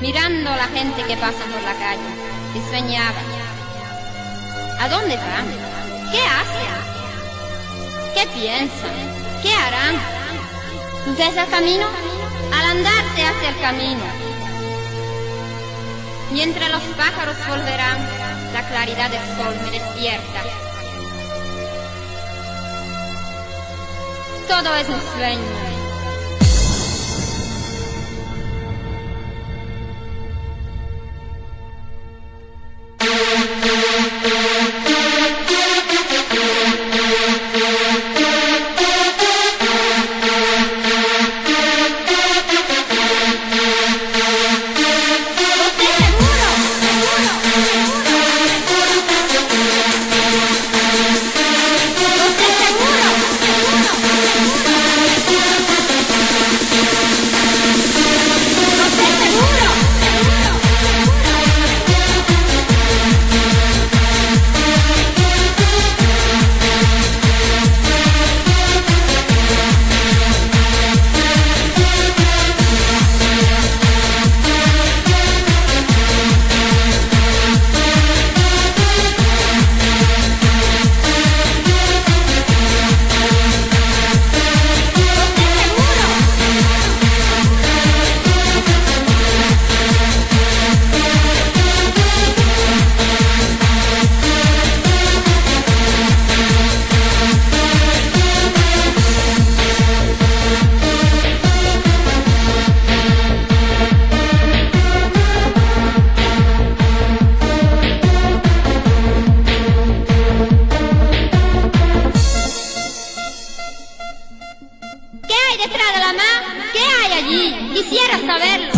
mirando la gente que pasa por la calle, y soñaba. ¿A dónde van? ¿Qué hacen? ¿Qué piensan? ¿Qué harán? ¿Ves el camino? Al andar se hace el camino. Mientras los pájaros volverán, la claridad del sol me despierta. Todo es un sueño. Música Quisiera saberlo.